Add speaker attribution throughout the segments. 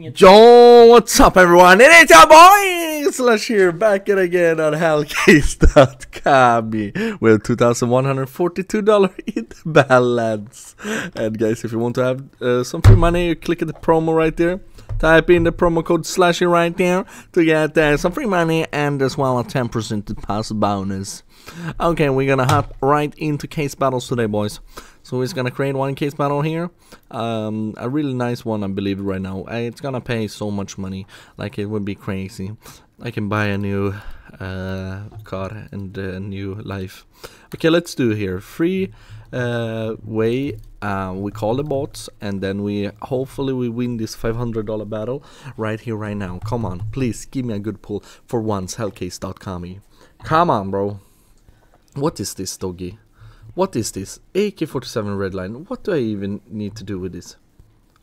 Speaker 1: Yo, what's up everyone? It is your boy Slash here, back at again on Hellcase.com with $2,142 in the balance. And guys, if you want to have uh, some free money, you click at the promo right there. Type in the promo code Zlashy right there to get uh, some free money and as well a 10% deposit bonus. Okay, we're gonna hop right into case battles today, boys. So we're gonna create one case battle here. Um, a really nice one, I believe, right now. Uh, It's gonna pay so much money, like it would be crazy. I can buy a new uh, car and a new life. Okay, let's do here. Free uh, way. Uh, we call the bots, and then we hopefully we win this $500 battle right here, right now. Come on, please give me a good pull for once. Hellcase.com. Come on, bro. What is this, doggy? What is this? AK-47 redline. What do I even need to do with this?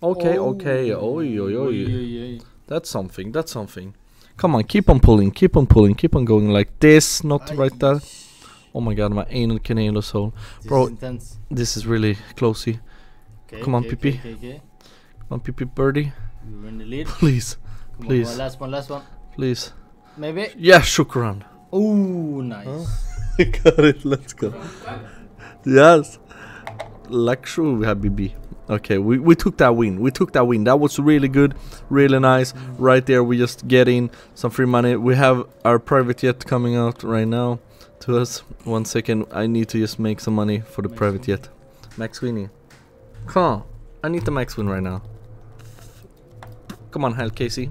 Speaker 1: Okay, okay. Oi, oi, oi.
Speaker 2: oi.
Speaker 1: That's something. That's something. Come on, keep on pulling, keep on pulling, keep on going like this, not right there. Oh my god, my anal canal hole.
Speaker 2: This
Speaker 1: Bro.
Speaker 2: is intense.
Speaker 1: This is really closey.
Speaker 2: Okay,
Speaker 1: Come on,
Speaker 2: okay,
Speaker 1: Pippi.
Speaker 2: Okay, okay.
Speaker 1: Come on, Pippi Birdie.
Speaker 2: You're in the lead.
Speaker 1: Please,
Speaker 2: Come
Speaker 1: Please.
Speaker 2: on, last one, last one.
Speaker 1: please.
Speaker 2: Maybe.
Speaker 1: Yeah, shukran.
Speaker 2: Oh, nice.
Speaker 1: Got it, let's go. Yes. Lakshu Habibi. Okay, we, we took that win. We took that win. That was really good, really nice. Mm. Right there, we just get in some free money. We have our private jet coming out right now to us. One second, I need to just make some money for the
Speaker 2: Max
Speaker 1: private jet. Max Winnie. Come on, I need the max win right now. Come on, Hell Casey.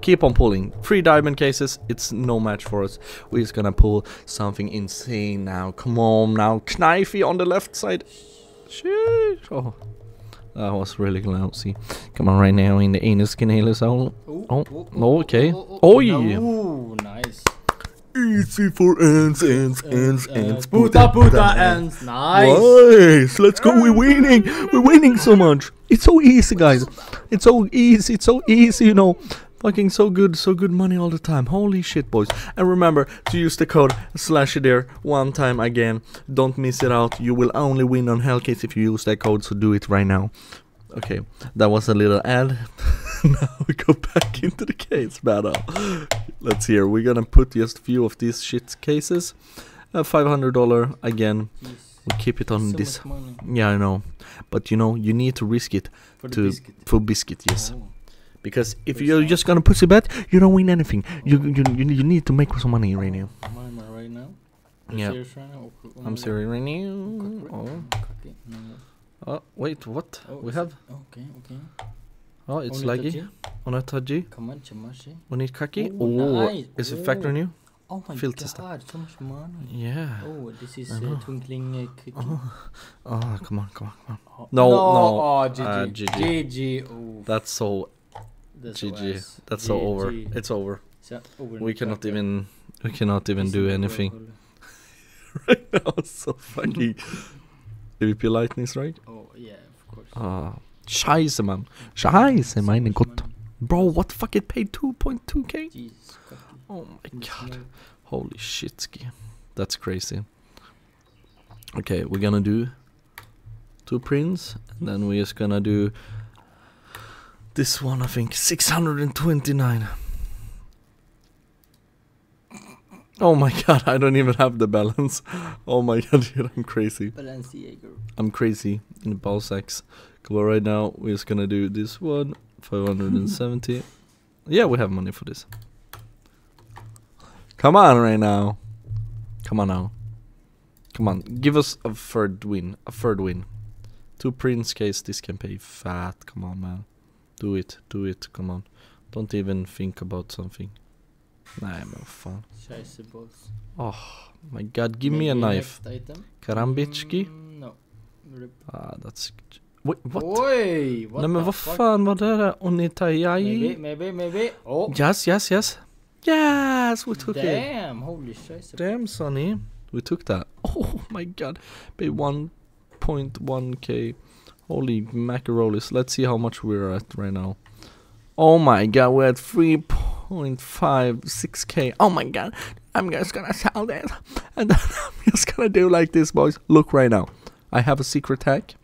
Speaker 1: Keep on pulling. Three diamond cases, it's no match for us. We're just gonna pull something insane now. Come on now. Knifey on the left side. Sheesh. Oh. That was really lousy. Come on right now in the anus canal zone.
Speaker 2: Oh,
Speaker 1: Oh, okay. Oh, yeah. Easy for ends, ants, ends, ends.
Speaker 2: Puta, puta, ends. Nice.
Speaker 1: Nice. Let's go. We're winning. We're winning so much. It's so easy, guys. It's so easy. It's so easy, you know. Fucking so good, so good money all the time. Holy shit, boys. And remember to use the code Zlashy one time again. Don't miss it out. You will only win on Hellcase if you use that code, so do it right now. Okay, that was a little ad. now we go back into the case battle. Let's hear. We're gonna put just a few of these shit cases. Uh, $500 again.
Speaker 2: Jeez.
Speaker 1: We keep it on
Speaker 2: So
Speaker 1: this. Yeah, I know. But you know, you need to risk it
Speaker 2: for
Speaker 1: to
Speaker 2: biscuit.
Speaker 1: for biscuit, yes.
Speaker 2: Oh.
Speaker 1: Because if
Speaker 2: Which
Speaker 1: you're
Speaker 2: one?
Speaker 1: just gonna put pussy bet, you don't win anything. You you you, you need to make some money right now.
Speaker 2: Am I- right now?
Speaker 1: Yeah.
Speaker 2: serious right now?
Speaker 1: I'm serious right now. Oh.
Speaker 2: No.
Speaker 1: oh wait, what?
Speaker 2: Oh,
Speaker 1: we have?
Speaker 2: Okay, okay.
Speaker 1: Oh, it's laggy.
Speaker 2: touchy?
Speaker 1: On a taji.
Speaker 2: Come on, Chamashi.
Speaker 1: On it kaki.
Speaker 2: Oh,
Speaker 1: Oh,
Speaker 2: nice.
Speaker 1: is it
Speaker 2: Oh.
Speaker 1: factor new?
Speaker 2: Oh my
Speaker 1: Filter stuff.
Speaker 2: god, so much money.
Speaker 1: Yeah.
Speaker 2: Oh, this is uh, twinkling uh, cookie.
Speaker 1: Oh, oh, come on, come on, come on.
Speaker 2: Oh,
Speaker 1: No, no,
Speaker 2: Oh,
Speaker 1: uh,
Speaker 2: GG.
Speaker 1: GG.
Speaker 2: GG. Oh,
Speaker 1: That's so
Speaker 2: that's
Speaker 1: GG. That's so over. It's over.
Speaker 2: So, over
Speaker 1: We cannot even. We cannot even do anything. Right now. it's So fucking. PvP lightnings, right?
Speaker 2: Oh, yeah, of course.
Speaker 1: Ah, scheiße, man. Scheiße, meine Gott. Bro, what the fuck? It paid 2.2k? Oh my god. Holy shit, ski. That's crazy. Okay, we're gonna do two prints, and then we're just gonna do this one, I think, 629. Oh my god, I don't even have the balance. Oh my god, dude, I'm crazy.
Speaker 2: Balenciaga.
Speaker 1: I'm crazy in the ball sacks. But right now, we're just gonna do this one, 570. yeah, we have money for this. Come on, right now. Come on now. Come on, give us a third win. A third win. Two prints case, this can pay fat. Come on, man. Do it, do it. Come on. Don't even think about something. Nah, man, fan.
Speaker 2: Scheisse balls.
Speaker 1: Oh my god, give me a knife. Karambitski?
Speaker 2: Mm, no. Rip.
Speaker 1: Ah, that's... Wait, what?
Speaker 2: Oj! What
Speaker 1: Nej men vad
Speaker 2: fuck?
Speaker 1: fan var det där?
Speaker 2: Maybe, maybe, maybe. Oh!
Speaker 1: Yes, yes, yes. Yes, we took it.
Speaker 2: Damn! Holy scheisse.
Speaker 1: Damn, Sonny. We took that. Oh my god. Pay 1.1k. Holy macaronis. Let's see how much we're at right now. Oh my god, we're at 3.56k. Oh my god. I'm just gonna sell this. And then I'm just gonna do like this, boys. Look right now. I have a secret hack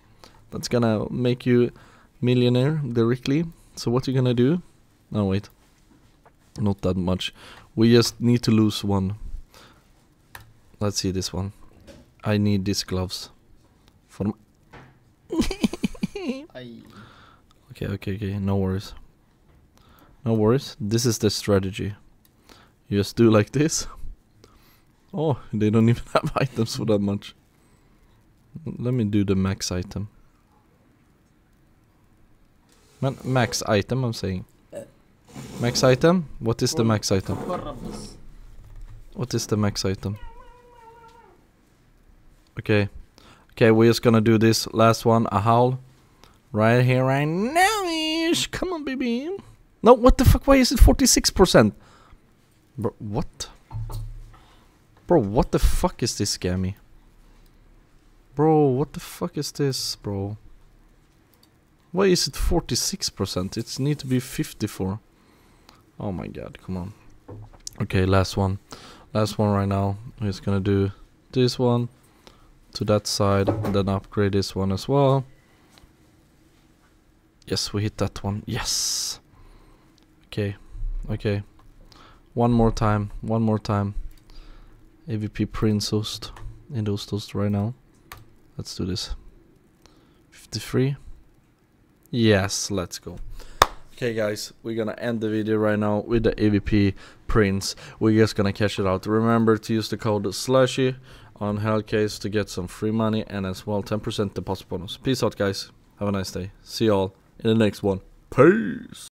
Speaker 1: that's gonna make you millionaire directly. So what you're gonna do No, wait. Not that much. We just need to lose one. Let's see this one. I need these gloves. For okay, okay, okay. No worries. No worries. This is the strategy. You just do like this. Oh, they don't even have items for that much. Let me do the max item. Man, max item, I'm saying. Max item? What is the max item? What is the max item? Okay. Okay, we're just gonna do this last one, a howl. Right here, right now ish. Come on, baby. No, what the fuck? Why is it 46%? Bro, what? Bro, what the fuck is this scammy? Bro, what the fuck is this, bro? Why is it 46%? It need to be 54. Oh my god, come on. Okay, last one. Last one right now. Just gonna do this one to that side and then upgrade this one as well. Yes, we hit that one. Yes. Okay. Okay. One more time. One more time. AVP Prince Host in those toast right now. Let's do this. 53. Yes, let's go. Okay, guys, we're gonna end the video right now with the AVP Prince. We're just gonna cash it out. Remember to use the code Zlashy on Hellcase to get some free money and as well 10% deposit bonus. Peace out, guys. Have a nice day. See y'all in the next one. Peace.